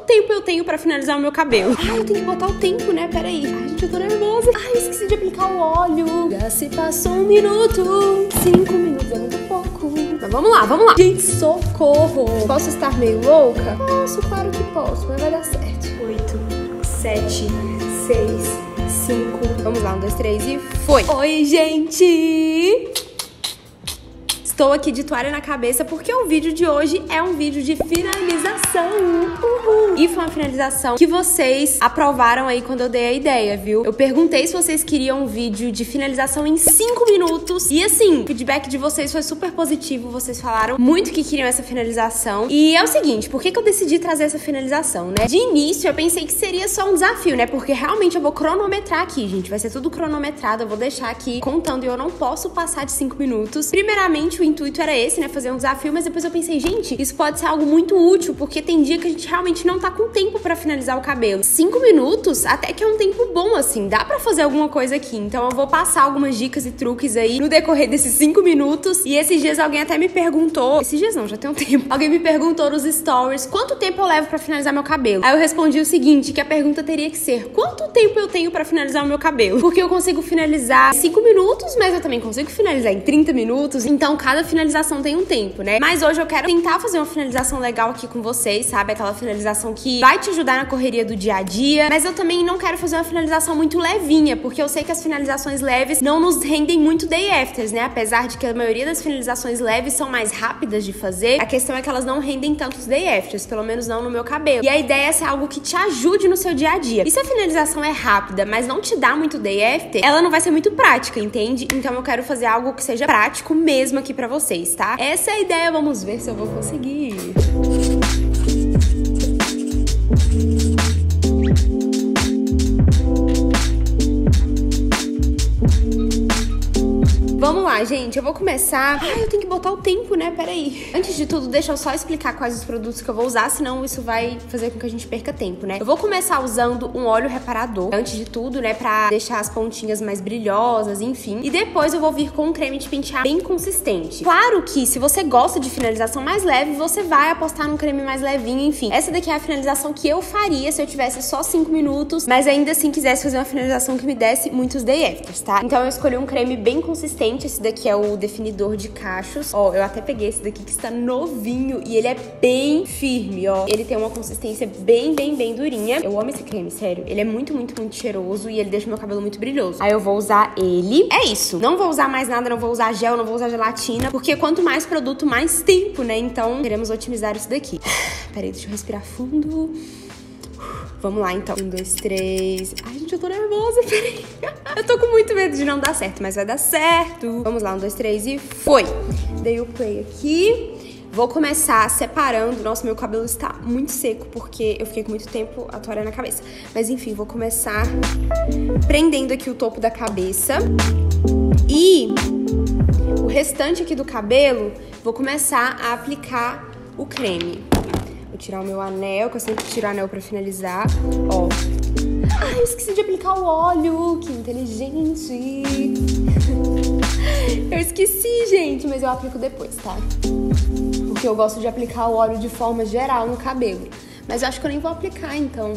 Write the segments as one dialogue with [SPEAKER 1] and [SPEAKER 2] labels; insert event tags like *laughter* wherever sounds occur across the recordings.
[SPEAKER 1] quanto tempo eu tenho pra finalizar o meu cabelo? Ai, eu tenho que botar o tempo, né? Peraí. Ai, gente, eu tô nervosa. Ai, esqueci de aplicar o óleo. Já se passou um minuto. Cinco minutos é muito pouco. Mas vamos lá, vamos lá. Gente, socorro. Posso estar meio louca? Posso, claro que posso, mas vai dar certo. Oito, sete, seis, cinco. Vamos lá, um, dois, três e foi. Oi, gente! Estou aqui de toalha na cabeça porque o vídeo de hoje é um vídeo de finalização. Uhul. E foi uma finalização que vocês aprovaram aí quando eu dei a ideia, viu? Eu perguntei se vocês queriam um vídeo de finalização em 5 minutos. E assim, o feedback de vocês foi super positivo. Vocês falaram muito que queriam essa finalização. E é o seguinte, por que, que eu decidi trazer essa finalização, né? De início, eu pensei que seria só um desafio, né? Porque realmente eu vou cronometrar aqui, gente. Vai ser tudo cronometrado. Eu vou deixar aqui contando e eu não posso passar de 5 minutos. Primeiramente, o intuito era esse, né? Fazer um desafio, mas depois eu pensei, gente, isso pode ser algo muito útil, porque tem dia que a gente realmente não tá com tempo para finalizar o cabelo. Cinco minutos até que é um tempo bom, assim, dá para fazer alguma coisa aqui. Então eu vou passar algumas dicas e truques aí no decorrer desses cinco minutos. E esses dias alguém até me perguntou, esses dias não, já tem um *laughs* tempo, alguém me perguntou nos stories quanto tempo eu levo para finalizar meu cabelo. Aí eu respondi o seguinte, que a pergunta teria que ser, quanto tempo eu tenho para finalizar o meu cabelo? Porque eu consigo finalizar cinco minutos, mas eu também consigo finalizar em 30 minutos. Então cada cada finalização tem um tempo, né? Mas hoje eu quero tentar fazer uma finalização legal aqui com vocês, sabe? Aquela finalização que vai te ajudar na correria do dia a dia. Mas eu também não quero fazer uma finalização muito levinha, porque eu sei que as finalizações leves não nos rendem muito day afters, né? Apesar de que a maioria das finalizações leves são mais rápidas de fazer, a questão é que elas não rendem tantos day afters, pelo menos não no meu cabelo. E a ideia é ser algo que te ajude no seu dia a dia. E se a finalização é rápida, mas não te dá muito day after, ela não vai ser muito prática, entende? Então eu quero fazer algo que seja prático mesmo aqui para vocês, tá? Essa é a ideia, vamos ver se eu vou conseguir. Vamos lá, gente. Eu vou começar. Ai, eu tenho que botar o tempo, né? Peraí. Antes de tudo, deixa eu só explicar quais os produtos que eu vou usar, senão isso vai fazer com que a gente perca tempo, né? Eu vou começar usando um óleo reparador, antes de tudo, né? Pra deixar as pontinhas mais brilhosas, enfim. E depois eu vou vir com um creme de pentear bem consistente. Claro que se você gosta de finalização mais leve, você vai apostar num creme mais levinho, enfim. Essa daqui é a finalização que eu faria se eu tivesse só 5 minutos, mas ainda assim quisesse fazer uma finalização que me desse muitos day afters, tá? Então eu escolhi um creme bem consistente Gente, esse daqui é o definidor de cachos. Ó, eu até peguei esse daqui que está novinho e ele é bem firme, ó. Ele tem uma consistência bem, bem, bem durinha. Eu amo esse creme, sério. Ele é muito, muito, muito cheiroso e ele deixa meu cabelo muito brilhoso. Aí eu vou usar ele. É isso. Não vou usar mais nada, não vou usar gel, não vou usar gelatina, porque quanto mais produto, mais tempo, né? Então, queremos otimizar isso daqui. *sighs* Peraí, deixa eu respirar fundo. Vamos lá, então. Um, dois, três. Ai, gente, eu tô nervosa, *laughs* peraí. Eu tô com muito medo de não dar certo, mas vai dar certo. Vamos lá, um, dois, três e foi. Dei o play aqui. Vou começar separando. Nossa, meu cabelo está muito seco porque eu fiquei com muito tempo a toalha na cabeça. Mas enfim, vou começar prendendo aqui o topo da cabeça. E o restante aqui do cabelo, vou começar a aplicar o creme tirar o meu anel, que eu sempre tiro anel pra finalizar. Ó. Ai, eu esqueci de aplicar o óleo. Que inteligente. *laughs* eu esqueci, gente, mas eu aplico depois, tá? Porque eu gosto de aplicar o óleo de forma geral no cabelo. Mas eu acho que eu nem vou aplicar, então.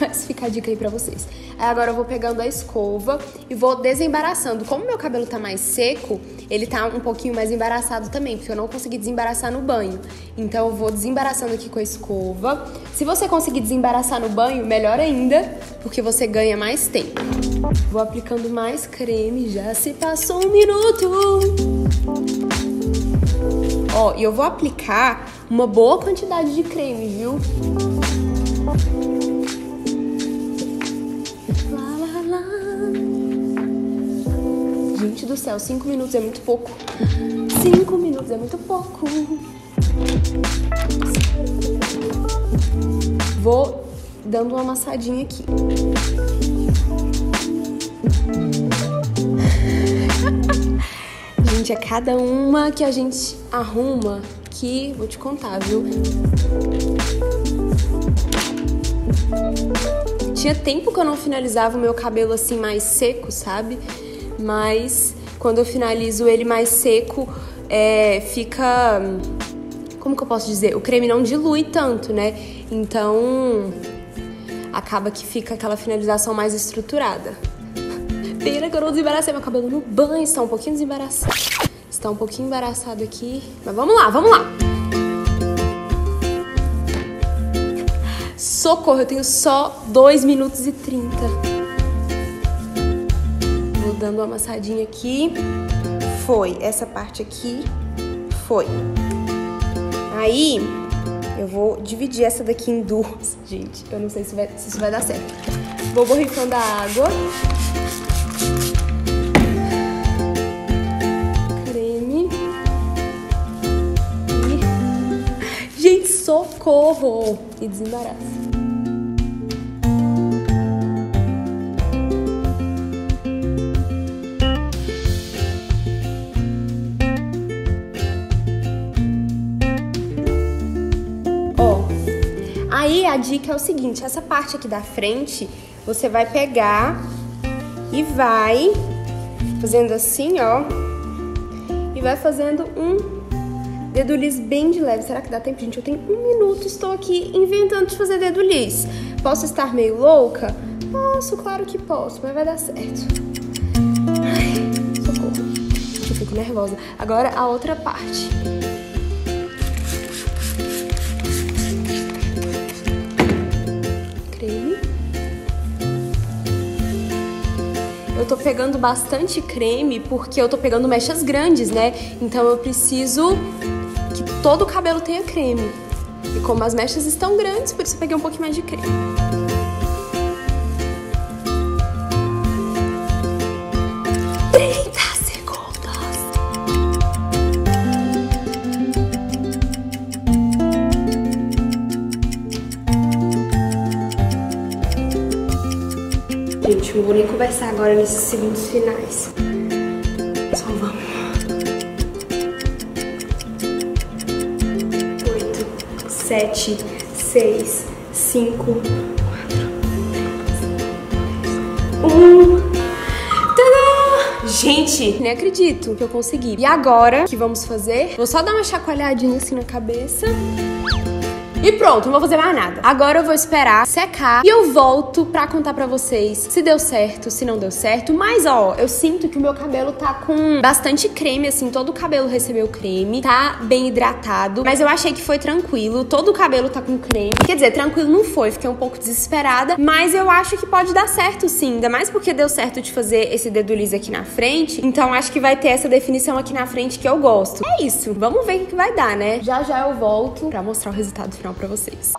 [SPEAKER 1] Mas fica a dica aí pra vocês. Aí agora eu vou pegando a escova e vou desembaraçando. Como meu cabelo tá mais seco, ele tá um pouquinho mais embaraçado também, porque eu não consegui desembaraçar no banho. Então eu vou desembaraçando aqui com a escova. Se você conseguir desembaraçar no banho, melhor ainda, porque você ganha mais tempo. Vou aplicando mais creme, já se passou um minuto. Ó, e eu vou aplicar uma boa quantidade de creme, viu? Gente do céu, cinco minutos é muito pouco. Cinco minutos é muito pouco. Vou dando uma amassadinha aqui. *laughs* gente, é cada uma que a gente arruma que vou te contar, viu? Tinha tempo que eu não finalizava o meu cabelo assim mais seco, sabe? Mas quando eu finalizo ele mais seco, é, fica. Como que eu posso dizer? O creme não dilui tanto, né? Então, acaba que fica aquela finalização mais estruturada. *laughs* Pena que eu não desembaracei meu cabelo no banho, está um pouquinho desembaraçado. Está um pouquinho embaraçado aqui. Mas vamos lá, vamos lá. Socorro, eu tenho só 2 minutos e 30. Dando uma amassadinha aqui. Foi. Essa parte aqui foi. Aí, eu vou dividir essa daqui em duas. Gente, eu não sei se, vai, se isso vai dar certo. Vou borrifando a água. Creme. E... Gente, socorro! E desembaraça. Aí a dica é o seguinte, essa parte aqui da frente, você vai pegar e vai fazendo assim, ó. E vai fazendo um dedo lis bem de leve. Será que dá tempo, gente? Eu tenho um minuto, estou aqui inventando de fazer dedo lis. Posso estar meio louca? Posso, claro que posso, mas vai dar certo. Ai, socorro. Eu fico nervosa. Agora a outra parte. Eu tô pegando bastante creme porque eu tô pegando mechas grandes, né? Então eu preciso que todo o cabelo tenha creme. E como as mechas estão grandes, por isso eu peguei um pouquinho mais de creme. Vou nem conversar agora nesses segundos finais. Só vamos. Oito, sete, seis, cinco, quatro, um. Tadã! Gente, nem acredito que eu consegui. E agora, o que vamos fazer? Vou só dar uma chacoalhadinha assim na cabeça. E pronto, não vou fazer mais nada. Agora eu vou esperar secar e eu volto pra contar pra vocês se deu certo, se não deu certo. Mas ó, eu sinto que o meu cabelo tá com bastante creme, assim, todo o cabelo recebeu creme, tá bem hidratado. Mas eu achei que foi tranquilo, todo o cabelo tá com creme. Quer dizer, tranquilo não foi, fiquei um pouco desesperada. Mas eu acho que pode dar certo sim, ainda mais porque deu certo de fazer esse dedo liso aqui na frente. Então acho que vai ter essa definição aqui na frente que eu gosto. É isso, vamos ver o que vai dar, né? Já já eu volto pra mostrar o resultado final para vocês.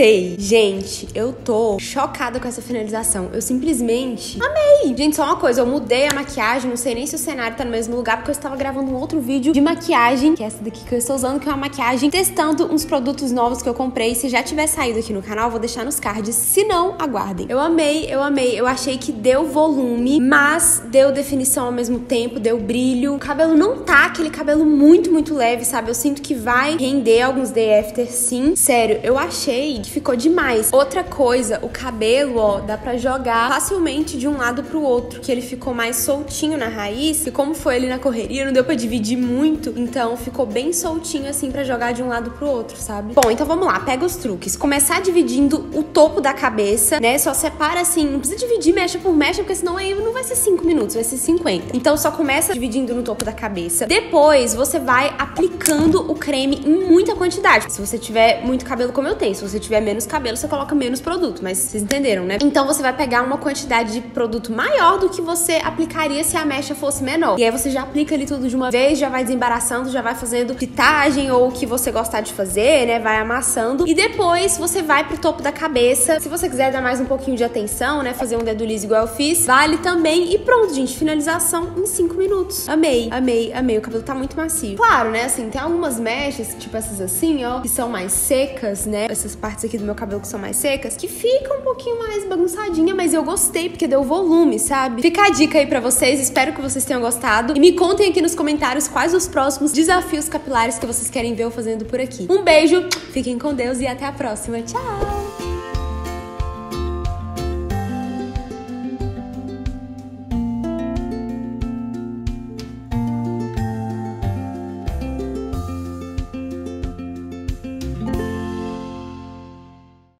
[SPEAKER 1] Gente, eu tô chocada com essa finalização. Eu simplesmente amei! Gente, só uma coisa, eu mudei a maquiagem, não sei nem se o cenário tá no mesmo lugar, porque eu estava gravando um outro vídeo de maquiagem, que é essa daqui que eu estou usando, que é uma maquiagem testando uns produtos novos que eu comprei. Se já tiver saído aqui no canal, vou deixar nos cards. Se não, aguardem. Eu amei, eu amei. Eu achei que deu volume, mas deu definição ao mesmo tempo, deu brilho. O cabelo não tá aquele cabelo muito, muito leve, sabe? Eu sinto que vai render alguns day after sim. Sério, eu achei que ficou demais. Outra coisa, o cabelo, ó, dá pra jogar facilmente de um lado pro outro, que ele ficou mais soltinho na raiz. E como foi ali na correria, não deu pra dividir muito, então ficou bem soltinho assim pra jogar de um lado pro outro, sabe? Bom, então vamos lá, pega os truques. Começar dividindo o topo da cabeça, né? Só separa assim, não precisa dividir mecha por mecha, porque senão aí não vai ser 5 minutos, vai ser 50. Então só começa dividindo no topo da cabeça. Depois você vai aplicando o creme em muita quantidade. Se você tiver muito cabelo como eu tenho, se você tiver menos cabelo, você coloca menos produto, mas vocês entenderam, né? Então você vai pegar uma quantidade de produto maior do que você aplicaria se a mecha fosse menor. E aí você já aplica ali tudo de uma vez, já vai desembaraçando, já vai fazendo pitagem ou o que você gostar de fazer, né? Vai amassando. E depois você vai pro topo da cabeça. Se você quiser dar mais um pouquinho de atenção, né? Fazer um dedo liso igual eu fiz, vale também. E pronto, gente, finalização em 5 minutos. Amei, amei, amei. O cabelo tá muito macio. Claro, né? Assim, tem algumas mechas, tipo essas assim, ó, que são mais secas, né? Essas partes aqui do meu cabelo que são mais secas, que fica um pouquinho mais bagunçadinha, mas eu gostei porque deu volume, sabe? Fica a dica aí pra vocês, espero que vocês tenham gostado. E me contem aqui nos comentários quais os próximos desafios capilares que vocês querem ver eu fazendo por aqui. Um beijo, fiquem com Deus e até a próxima. Tchau!